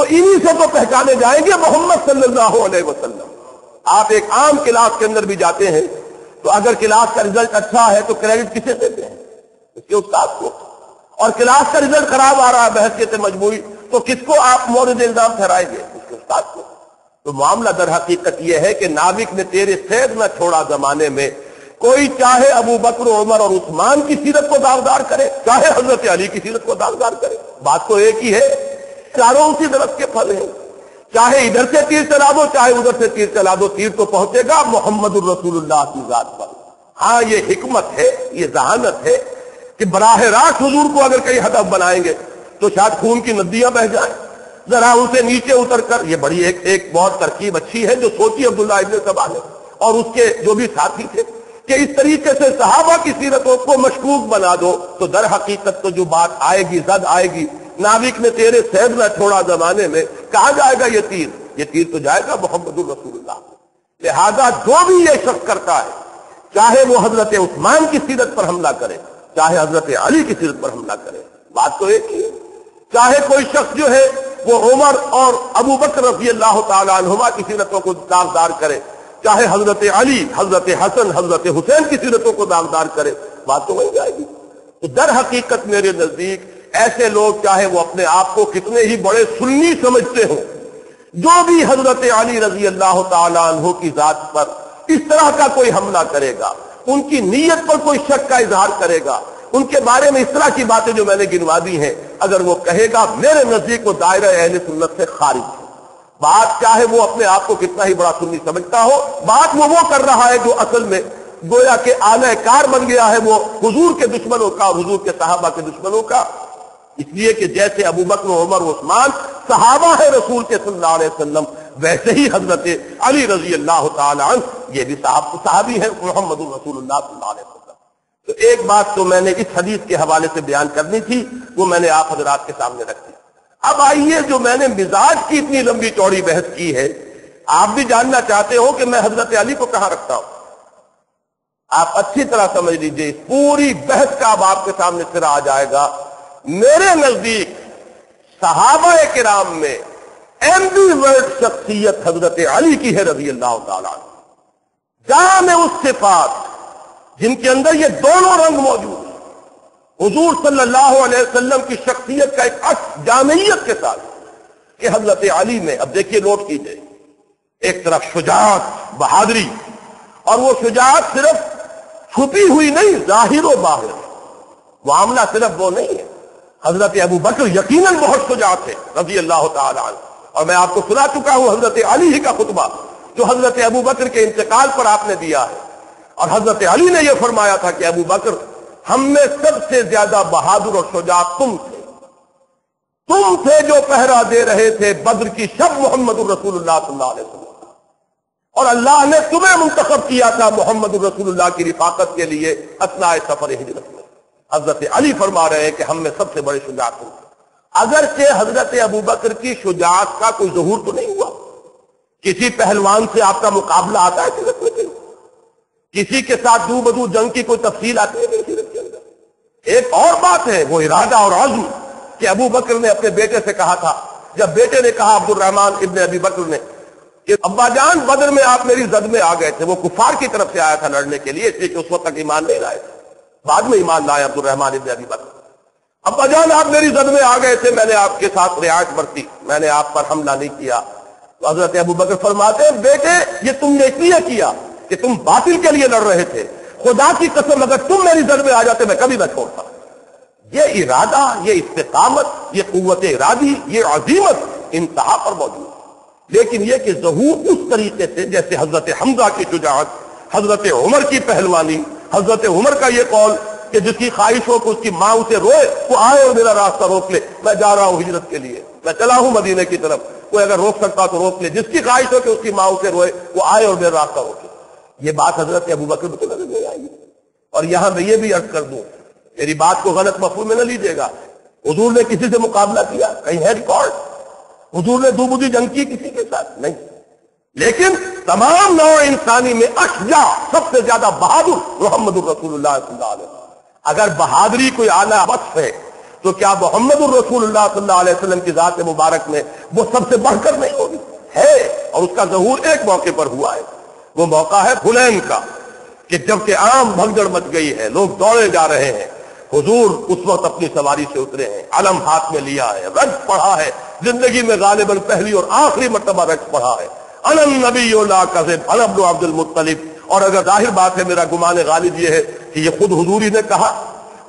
तो इन्हीं से तो पहचाने जाएँगे मोहम्मद सल्लल्लाहु अलैहि वसल्लम। आप एक आम क्लास के अंदर भी जाते हैं तो अगर क्लास का रिज़ल्ट अच्छा है तो क्रेडिट किसे देते हैं? इसके उस्ताद को। और क्लास का रिज़ल्ट खराब आ रहा है बहस के मजबूरी तो किसको आप मौजूद इल्ज़ाम ठहराएँगे? उसके उस्ताद को। तो मामला दर हकीकत यह है कि नाविक ने तेरे सैद न छोड़ा जमाने में, कोई चाहे अबू बकर, उमर और उस्मान की सीरत को दागदार करे, चाहे हज़रत अली की सीरत को दागदार करे। बात तो एक ही है। चारों उसी दरख्त के फल हैं। चाहे इधर से तीर चला दो, चाहे उधर से तीर चला दो, तीर तो पहुंचेगा मोहम्मद रसूलुल्लाह की जात पर। हाँ ये हिकमत है, ये जहानत है कि बराह रास्त हजूर को अगर कई हदफ बनाएँगे तो शायद खून की नदियाँ बह जाए। जरा उनसे नीचे उतर कर, ये बड़ी एक एक बहुत तरकीब अच्छी है जो सोची अब्दुल्ला इब्न सबा ने, और उसके जो भी साथी थे, कि इस तरीके से सहाबा की सीरतों को मशकूक बना दो तो दर हकीकत तो जो बात आएगी, जद आएगी नाविक ने तेरे सैद न छोड़ा जमाने में। कहा जाएगा ये तीर? ये तीर तो जाएगा मोहम्मद लिहाजा जो भी ये शख्स करता है, चाहे वो हज़रत उस्मान की सीरत पर हमला करे, चाहे हज़रत अली की सीरत पर हमला करे, बात तो एक ही चाहे कोई शख्स जो है, वो उमर और अबू बकर रफी अल्लाह तुमा की सीरतों को दागदार करे, चाहे हज़रत अली, हज़रत हसन, हज़रत हुसैन की सीरतों को दागदार करे, बात तो वही जाएगी। तो दर हकीकत मेरे नज़दीक ऐसे लोग चाहे वो अपने आप को कितने ही बड़े सुन्नी समझते हो, जो भी हज़रत अली रज़ी अल्लाह तहो की जात पर इस तरह का कोई हमला करेगा, उनकी नीयत पर कोई शक का इजहार करेगा, उनके बारे में इस तरह की बातें जो मैंने गिनवा दी हैं, अगर वो कहेगा, मेरे नज़दीक वो दायरा अहल सुन्नत से खारिज है। बात चाहे वो अपने आप को कितना ही बड़ा सुन्नी समझता हो, बात वो वो कर रहा है जो असल में गोया के आने कार बन गया है वो हुजूर के दुश्मनों का, हुजूर के साहबा के दुश्मनों का इसलिए कि जैसे अबू बकर उमर उस्मान सहाबा है रसूल के सल्लल्लाहु अलैहि वसल्लम, वैसे ही हज़रत अली रज़ी अल्लाह ये भी साहब, साहबी है मोहम्मद रसूलुल्लाह तो एक बात तो मैंने इस हदीस के हवाले से बयान करनी थी, वो मैंने आप हजरात के सामने रख दी। अब आइए जो मैंने मिजाज की इतनी लंबी चौड़ी बहस की है, आप भी जानना चाहते हो कि मैं हज़रत अली को कहाँ रखता हूँ? आप अच्छी तरह समझ लीजिए पूरी बहस का अब आपके सामने सिरा आ जाएगा। मेरे नज़दीक सहाबा के राम में एमबी वर्ड शख्सियत हज़रत अली की है रज़ी अल्लाह तला जहाँ में उस सिफात जिनके अंदर ये दोनों रंग मौजूद हजूर सल्लल्लाहु अलैहि की शख्सियत का एक अक्स जामियत के साथ, कि हज़रत अली में, अब देखिए नोट कीजिए, एक तरफ़ शुजात, बहादुरी, और वो शुजात सिर्फ़ छुपी हुई नहीं, ज़ाहिर बाहिर। मामला सिर्फ़ वो नहीं है। हज़रत अबू बकर यकीनन बहुत शुजात है रज़ी अल्लाह और मैं आपको सुना चुका हूँ हज़रत अली ही का खुतबा, जो हज़रत अबू बकर के इंतकाल पर आपने दिया है। और हज़रत अली ने यह फरमाया था कि, अबू बकर, हम में सबसे ज़्यादा बहादुर और शुजा तुम थे। तुम थे जो पहरा दे रहे थे बद्र की शब मोहम्मद और अल्लाह ने तुम्हें मुंतखब किया था मोहम्मद रसूलुल्लाह की रिफाकत के लिए, असनाए सफ़र हिजरत हज़रत अली फरमा रहे हैं कि हम में सबसे बड़े शुजात तुम थे अगर से हज़रत अबू बकर की शुजात का कोई जहूर तो नहीं हुआ? किसी पहलवान से आपका मुकाबला आता है सीरत में किसी के साथ दू बदू जंग की कोई तफसील आती है सीरत के अंदर? एक और बात है, वो इरादा और आजू कि अबू बकर ने अपने बेटे से कहा था, जब बेटे ने कहा अब्दुलरहमान इब्न अबी बकर ने कि अब्बाजान बदर में आप मेरी जद में आ गए थे, वो कुफार की तरफ़ से आया था लड़ने के लिए, इसलिए उस वक्त तक ईमान नहीं लाए थे। बाद में ईमान लाए अब्दुलरहमान इब्न अबी बकर। अब्बाजान आप मेरी जद में आ गए थे, मैंने आपके साथ रियायत बरती, मैंने आप पर हमला नहीं किया। तो हज़रत अबू बकर फरमाते, बेटे, ये तुमने इसलिए किया कि तुम बातिल के लिए लड़ रहे थे। खुदा की कसम, अगर तुम मेरी जद में आ जाते, मैं कभी न छोड़ता ये इरादा, ये इस्तेकामत, ये कुत इरादी, ये अजीमत इंतहा पर मौजूद। लेकिन यह कि जहूर उस तरीके से, जैसे हज़रत हमजा की शुजात हज़रत उमर की पहलवानी हज़रत उमर का ये कौल कि जिसकी ख्वाहिश हो कि उसकी माँ उसे रोए, वो आए और मेरा रास्ता रोक ले। मैं जा रहा हूँ हिजरत के लिए। मैं चला हूँ मदीने की तरफ़। कोई अगर रोक सकता तो रोक ले। जिसकी ख्वाहिश हो कि उसकी माँ उसे रोए, वो आए और मेरा रास्ता रोके। ये बात हज़रत अबू बकर को नज़र नहीं आएगी और यहाँ मैं ये भी अर्ज़ कर दूँ, मेरी बात को गलत मफहूम में न लीजिएगा। हजूर ने किसी से मुकाबला किया? कहीं है रिकॉर्ड? हजूर ने दूबुदी जंग की किसी के साथ? नहीं। लेकिन तमाम नौ इंसानी में अशजा, सबसे ज़्यादा बहादुर मोहम्मद अगर बहादुरी कोई आला वक्फ है तो क्या मोहम्मद की जात मुबारक में वो सबसे बढ़कर नहीं होगी? है, और उसका जहूर एक मौके पर हुआ है। वो मौका है हुनैन का, कि जबकि आम भगदड़ मच गई है, लोग दौड़े जा रहे हैं, हुजूर उस वक्त अपनी सवारी से उतरे हैं, अलम हाथ में लिया है, रज पढ़ा है, ज़िंदगी में गालिबन पहली और आखिरी मरतबा रज पढ़ा है। और अगर ज़ाहिर बात है, मेरा गुमान गालिब यह है कि यह खुद हुजूरी ने कहा,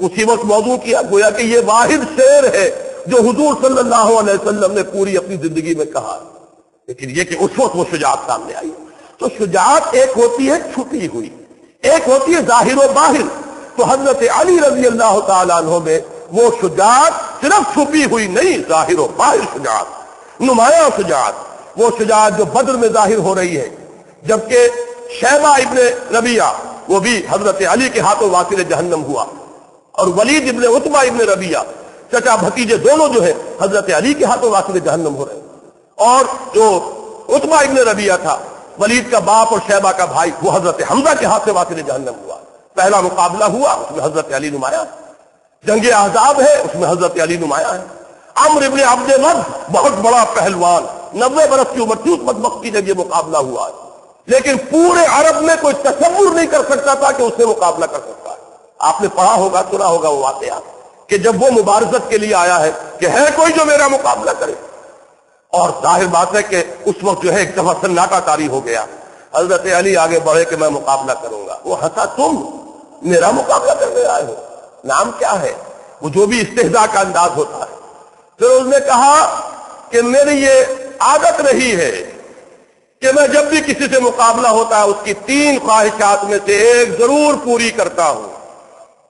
उसी वक्त मौजूद किया, गोया कि यह वाहिद शेर है जो हुजूर सल्लल्लाहु अलैहि वसल्लम ने पूरी अपनी ज़िंदगी में कहा। लेकिन ये कि उस वक्त वो शुजात सामने आई। तो शुजात एक होती है, छुपी हुई। एक होती है, ज़ाहिर बाहिर। तो हज़रत अली रज़ी अल्लाह तु में वो शुजात सिर्फ़ छुपी हुई नहीं, ज़ाहिर बाहिर शुजात। नुमाया शुजात। वो शुजात जो बद्र में ज़ाहिर हो रही है, जबकि शहबा इबन रबिया, वो भी हज़रत अली के हाथों वासिल जहन्नम हुआ। और वलीद इबन उतबा इबन रबिया, चचा भतीजे दोनों जो है, हज़रत अली के हाथों वासिल जहन्नम हो रहे और जो उतबा इबन रबिया था, वलीद का बाप और शहबा का भाई, वो हज़रत हमजा के हाथ से वासिल जहन्नम हुआ। पहला मुकाबला हुआ, उसमें हज़रत अली नुमाया। जंग आजाब है, उसमें हज़रत अली नुमाया है। अमर इबन अब्द बहुत बड़ा पहलवान। नब्बे बरस की उम्र थी, उस की जब ये मुकाबला हुआ। है लेकिन पूरे अरब में कोई तस्वुर नहीं कर सकता था कि उससे मुकाबला कर सकता है। आपने पढ़ा होगा, सुना होगा वो वाकया, कि जब वो मुबारजत के लिए आया है कि है कोई जो मेरा मुकाबला करे। और ज़ाहिर बात है कि उस वक्त जो है एक दफ़ा सन्नाटा तारी हो गया। हज़रत अली आगे बढ़े कि मैं मुकाबला करूँगा। वो हंसा, तुम मेरा मुकाबला करने आए हो? नाम क्या है? वो जो भी इस्तेजा का अंदाज होता है। फिर उसने कहा कि मेरी ये आदत रही है कि मैं जब भी किसी से मुकाबला होता है उसकी तीन ख्वाहिशात में से एक ज़रूर पूरी करता हूँ।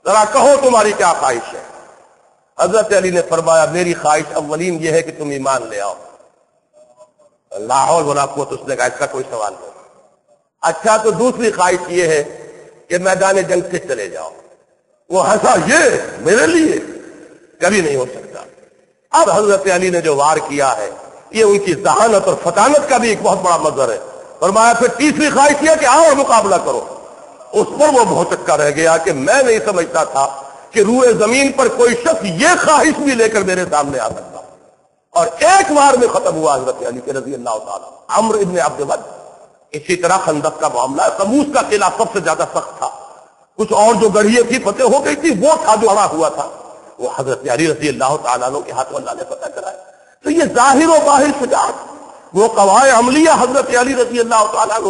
जरा कहो तुम्हारी क्या ख्वाहिश है? हज़रत अली ने फरमाया, मेरी ख्वाहिश अव्वलीन यह है कि तुम ईमान ले आओ। लाहौल तो उसने कहा, इसका कोई सवाल नहीं। अच्छा तो दूसरी ख्वाहिश ये है कि मैदान जंग से चले जाओ। वो हंसा, ये मेरे लिए कभी नहीं हो सकता। अब हज़रत अली ने जो वार किया है ये उनकी जहानत और फतानत का भी एक बहुत बड़ा मजर है। और मैं फिर तीसरी ख्वाहिश यह कि आओ मुकाबला करो। उस पर वो बहुत चक्का रह गया कि मैं नहीं समझता था कि रूए ज़मीन पर कोई शख्स ये ख्वाहिश भी लेकर मेरे सामने आ सकता। और एक बार में खत्म हुआ हज़रत अली के रज़ी अल्लाह अम्र इबन अब्दुल इसी तरह खंदक का मामला कमूस का किला सबसे ज़्यादा सख्त था। कुछ और जो गढ़िए थी, फतेह हो गई थी, वो था जो अड़ा हुआ था। वो हज़रत अली रज़ी अल्लाह तला के हाथों अल्लाह ने पता कराया। तो ये ज़ाहिर व बाहिर शुजात वो कवाए अमलिया हज़रत अली रज़ी अल्लाह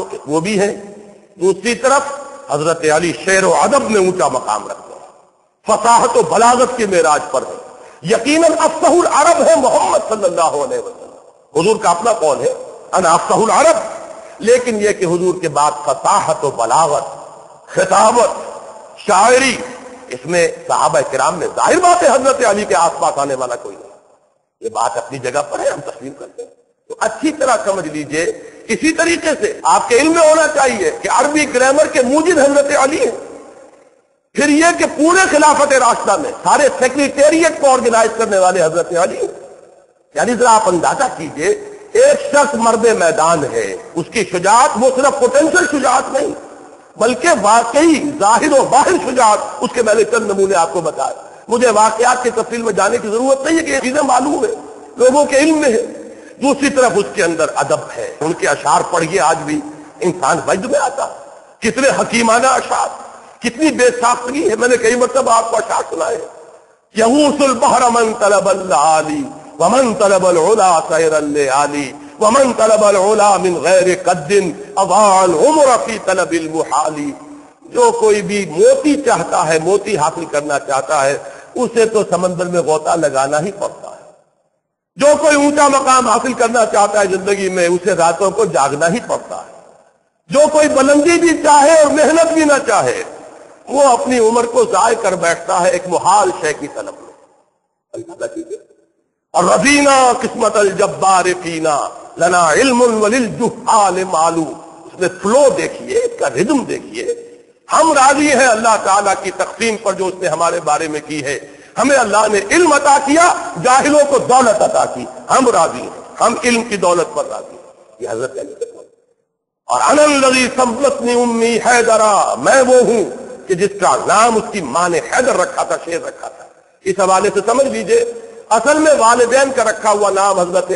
के, वो भी है। दूसरी तरफ़ हज़रत अली शेर व अदब में ऊँचा मकाम रखते हैं फसाहत व बलागत के मेराज पर है। यकीन अफसहुल अरब है मोहम्मद सल्लल्लाहु अलैहि वसल्लम। हुजूर का अपना कौन है, अन अफसहुल अरब। लेकिन यह कि हुजूर के बाद फसाहत व बलागत, खिताबत, शायरी, इसमें साहब कराम में ज़ाहिर बात है हज़रत अली के आसपास आने वाला कोई नहीं। ये बात अपनी जगह पर है, हम तस्लीम करते हैं। तो अच्छी तरह समझ लीजिए इसी तरीके से आपके इल्म में होना चाहिए कि अरबी ग्रामर के मूजिद हज़रत अली है। फिर यह कि पूरे खिलाफत रास्ता में सारे सेक्रेटेरिएट को ऑर्गेनाइज करने वाले हज़रत अली यानी जरा आप अंदाज़ा कीजिए, एक शख्स मर्द मैदान है, उसकी शुजात, वो सिर्फ़ पोटेंशियल शुजात नहीं, बल्कि वाकई ज़ाहिर और बाहिर शुजात, उसके मैंने चंद नमूने आपको बताए। मुझे वाकयात की तफसील में जाने की ज़रूरत नहीं है कि ये चीज़ें मालूम है। लोगों के इल्म में है। दूसरी तरफ़ उसके अंदर अदब है। उनके अशार पढ़िए आज भी इंसान वजद में आता। कितने हकीमाना अशार, कितनी बेसाख्तगी है। मैंने कई मतलब आपको अशार सुनाए यहूसुल बहरमन तलब आली वमन तलब सैर आली वमन तलब मिन गैर कद्दिन, अवान फ़ी तलब मुहाली। जो कोई भी मोती चाहता है, मोती हासिल करना चाहता है उसे तो समंदर में गोता लगाना ही पड़ता है। जो कोई ऊँचा मकाम हासिल करना चाहता है ज़िंदगी में, उसे रातों को जागना ही पड़ता है। जो कोई बुलंदी भी चाहे और मेहनत भी ना चाहे, वो अपनी उम्र को जाय कर बैठता है एक मुहाल शय की तलब में। और रजीना किस्मत अल जब्बार फीना, लना इल्म मालूम। उसमें फ्लो देखिए इसका रिदम देखिए हम राज़ी हैं अल्लाह ताला की तकसीम पर जो उसने हमारे बारे में की है। हमें अल्लाह ने इल्म अता किया, जाहिलों को दौलत अता की। हम राज़ी हैं। हम इल्म की दौलत पर राज़ी हैं। ये हज़रत अली और अनल लगी संपलतनी उम्मी हैदरा, मैं वो हूँ कि जिसका नाम उसकी माँ ने हैदर रखा था, शेर रखा था। इस हवाले से समझ लीजिए, असल में वालदेन का रखा हुआ नाम हज़रत